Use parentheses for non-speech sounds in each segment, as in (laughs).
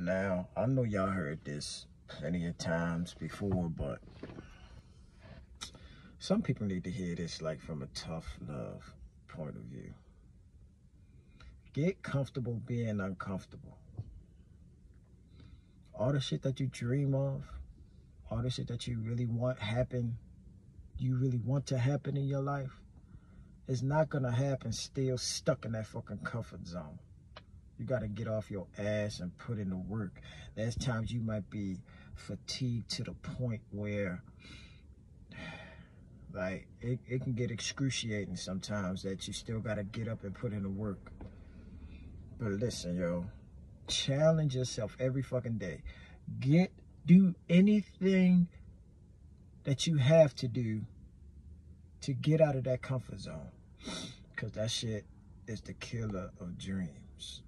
Now, I know y'all heard this plenty of times before, but some people need to hear this like from a tough love point of view. Get comfortable being uncomfortable. All the shit that you dream of, all the shit that you really want happen, you really want to happen in your life, is not gonna happen still stuck in that fucking comfort zone. You gotta get off your ass and put in the work. There's times you might be fatigued to the point where (sighs) like it, it can get excruciating sometimes that you still gotta get up and put in the work. But listen, yo, challenge yourself every fucking day. Get do anything that you have to do to get out of that comfort zone. Cause that shit is the killer of dreams.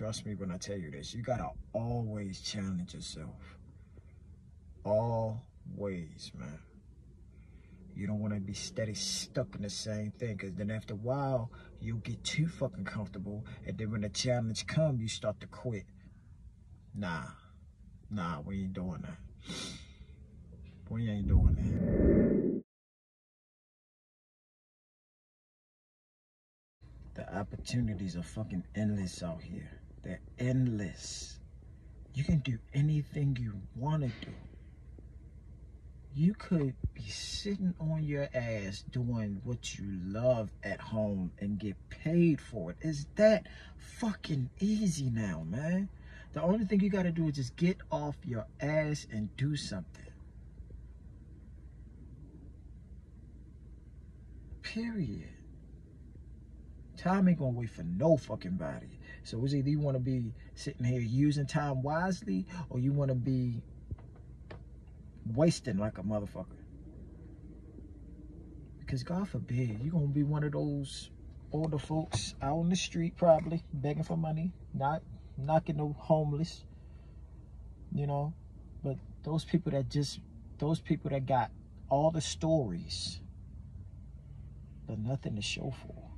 Trust me when I tell you this. You gotta always challenge yourself. Always, man. You don't want to be steady stuck in the same thing because then after a while, you'll get too fucking comfortable. And then when the challenge comes, you start to quit. Nah. Nah, we ain't doing that. We ain't doing that. The opportunities are fucking endless out here. They're endless. You can do anything you want to do. You could be sitting on your ass doing what you love at home and get paid for it. Is that fucking easy now, man? The only thing you got to do is just get off your ass and do something. Period. Time ain't gonna wait for no fucking body. So it's either you wanna be sitting here using time wisely or you wanna be wasting like a motherfucker. Because God forbid, you're gonna be one of those older folks out on the street probably begging for money, not knocking the homeless, you know. But those people that just those people that got all the stories but nothing to show for.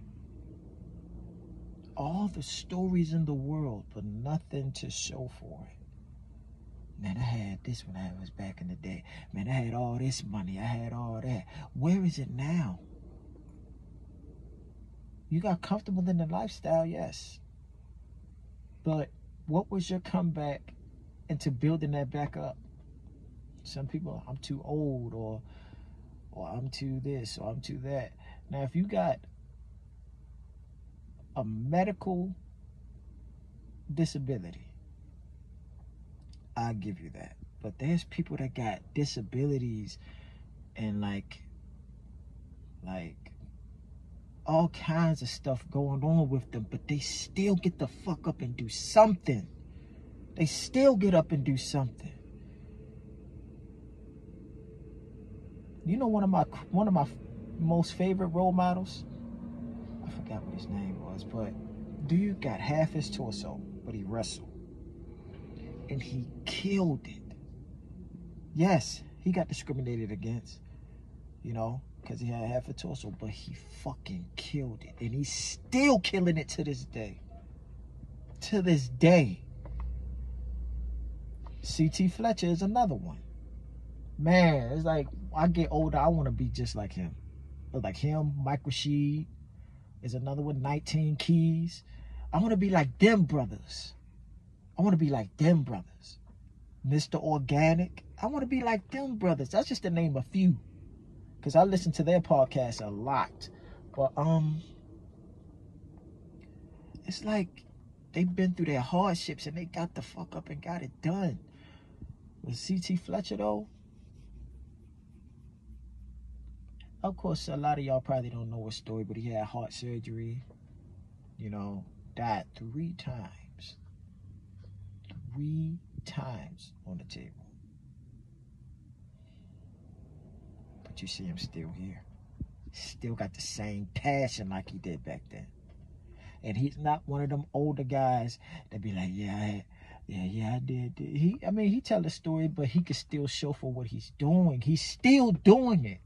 All the stories in the world, but nothing to show for it. Man, I had this when I was back in the day. Man, I had all this money. I had all that. Where is it now? You got comfortable in the lifestyle, yes. But what was your comeback into building that back up? Some people, I'm too old, or or I'm too this, or I'm too that. Now, if you got a medical disability, I'll give you that. But there's people that got disabilities and like like all kinds of stuff going on with them, but they still get the fuck up and do something. They still get up and do something. You know one of my one of my most favorite role models? Forgot what his name was, but dude got half his torso, but he wrestled. And he killed it. Yes, he got discriminated against, you know, because he had half a torso, but he fucking killed it. And he's still killing it to this day. To this day. CT Fletcher is another one. Man, it's like I get older, I want to be just like him. Like him, Mike Rashid is another one, 19 Keys. I want to be like them brothers. I want to be like them brothers. Mr. Organic. I want to be like them brothers. That's just to name a few. Because I listen to their podcast a lot. But, um, it's like they've been through their hardships and they got the fuck up and got it done. With CT Fletcher, though, of course, a lot of y'all probably don't know his story, but he had heart surgery. You know, died three times. Three times on the table. But you see him still here. Still got the same passion like he did back then. And he's not one of them older guys that be like, yeah, I, yeah, yeah, I did, did. He, I mean, he tell the story, but he can still show for what he's doing. He's still doing it.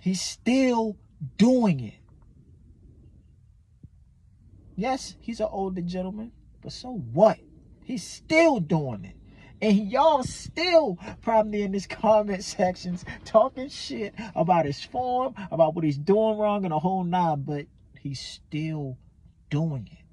He's still doing it. Yes, he's an older gentleman, But so what? He's still doing it. And y'all still probably in these comment sections talking shit about his form, about what he's doing wrong and a whole nine, but he's still doing it.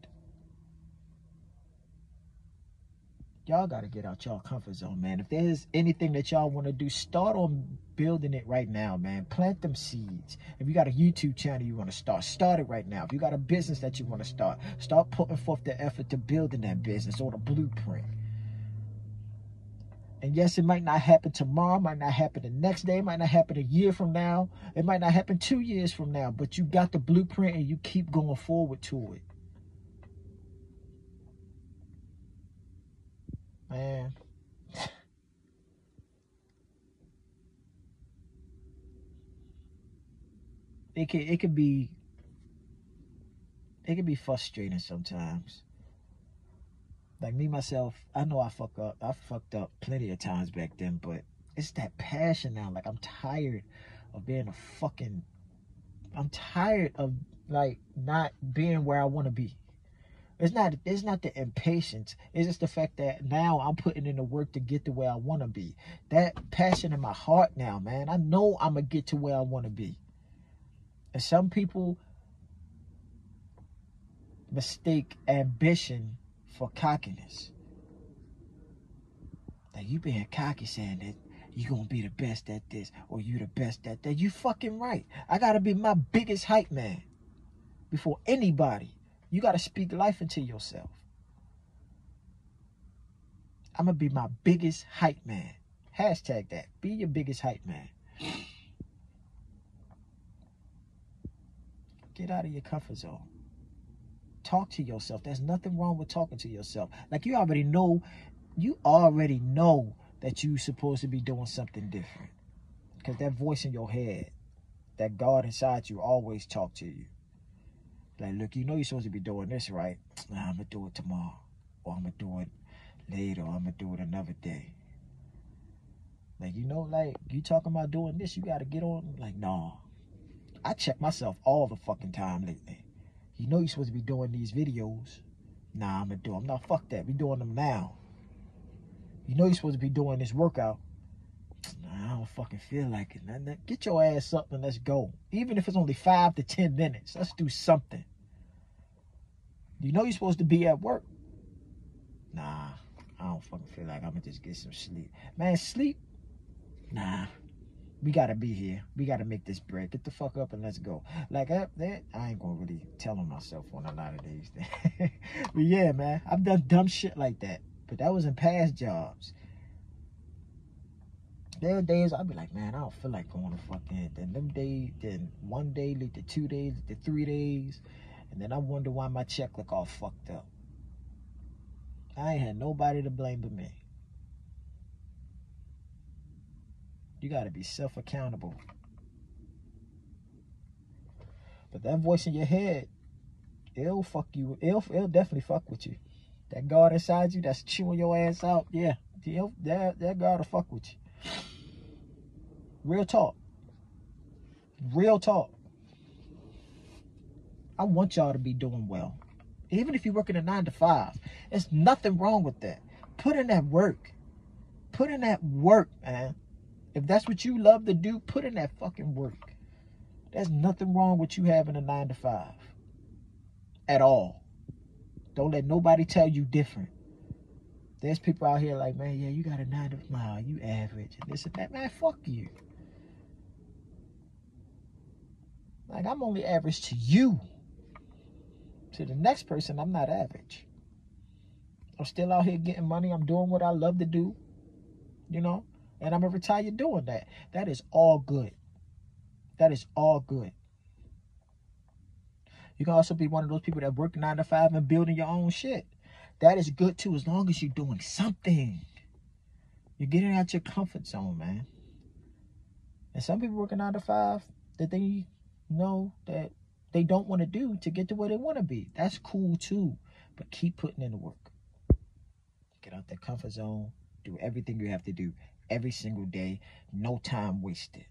Y'all got to get out y'all comfort zone, man. If there's anything that y'all want to do, start on building it right now, man. Plant them seeds. If you got a YouTube channel you want to start, start it right now. If you got a business that you want to start, start putting forth the effort to building that business or the blueprint. And yes, it might not happen tomorrow, might not happen the next day, might not happen a year from now, it might not happen two years from now, but you got the blueprint and you keep going forward to it. Man. It could it could be it could be frustrating sometimes. Like me myself, I know I fuck up. I fucked up plenty of times back then, but it's that passion now. Like I'm tired of being a fucking I'm tired of like not being where I want to be. It's not it's not the impatience. It's just the fact that now I'm putting in the work to get to where I want to be. That passion in my heart now, man. I know I'm gonna get to where I want to be. And some people mistake ambition for cockiness. Like you being cocky saying that you gonna be the best at this or you the best at that. You fucking right. I gotta be my biggest hype man before anybody. You got to speak life into yourself. I'm going to be my biggest hype man. Hashtag that. Be your biggest hype man. Get out of your comfort zone. Talk to yourself. There's nothing wrong with talking to yourself. Like you already know, you already know that you're supposed to be doing something different. Because that voice in your head, that God inside you always talk to you. Like, look, you know you're supposed to be doing this, right? (tsk) Nah, I'm going to do it tomorrow. Or I'm going to do it later. Or I'm going to do it another day. Like, you know, like, you talking about doing this, you got to get on. Like, nah. I check myself all the fucking time lately. You know you're supposed to be doing these videos. Nah, I'm going to do them. Nah, fuck that. We doing them now. You know you're supposed to be doing this workout. (tsk) Nah, don't fucking feel like it. Get your ass up and let's go. Even if it's only five to ten minutes, let's do something. You know you're supposed to be at work. Nah, I don't fucking feel like I'm gonna just get some sleep. Man, sleep? Nah. We gotta be here. We gotta make this break. Get the fuck up and let's go. Like that I ain't gonna really tell on myself on a lot of these things. (laughs) but yeah, man, I've done dumb shit like that. But that was in past jobs. There are days I'll be like, man, I don't feel like going to fucking. Then them days, then one day lead to two days, to three days, and then I wonder why my check look all fucked up. I ain't had nobody to blame but me. You got to be self accountable. But that voice in your head, it'll fuck you. It'll, it'll definitely fuck with you. That God inside you that's chewing your ass out, yeah, that, that God will fuck with you. Real talk. Real talk. I want y'all to be doing well. Even if you're working a nine to five, there's nothing wrong with that. Put in that work. Put in that work, man. If that's what you love to do, put in that fucking work. There's nothing wrong with you having a nine to five. At all. Don't let nobody tell you different. There's people out here like, man, yeah, you got a nine to five, you average, and this and that. Man, fuck you. Like, I'm only average to you. To the next person, I'm not average. I'm still out here getting money. I'm doing what I love to do, you know, and I'm going to retire doing that. That is all good. That is all good. You can also be one of those people that work nine to five and building your own shit. That is good too, as long as you're doing something. You're getting out your comfort zone, man. And some people working nine to five that they know that they don't want to do to get to where they want to be. That's cool too. But keep putting in the work. Get out that comfort zone. Do everything you have to do every single day. No time wasted.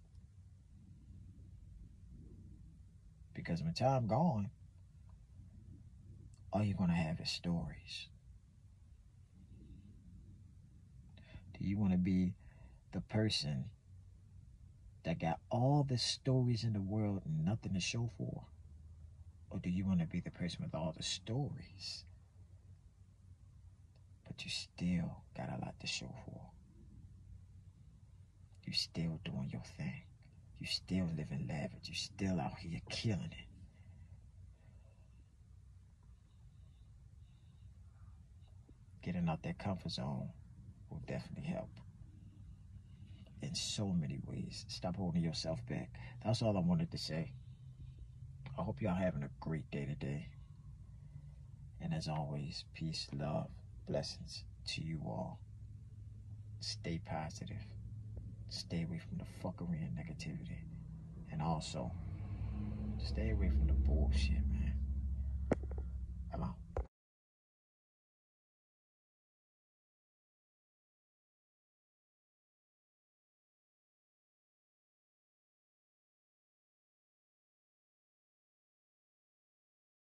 Because when time gone, all you're going to have is stories. You want to be the person that got all the stories in the world and nothing to show for? Or do you want to be the person with all the stories, but you still got a lot to show for? You still doing your thing. You still living lavish. You still out here killing it. Getting out that comfort zone will definitely help in so many ways. Stop holding yourself back. That's all I wanted to say. I hope y'all having a great day today. And as always, peace, love, blessings to you all. Stay positive. Stay away from the fuckery and negativity. And also, stay away from the bullshit, man.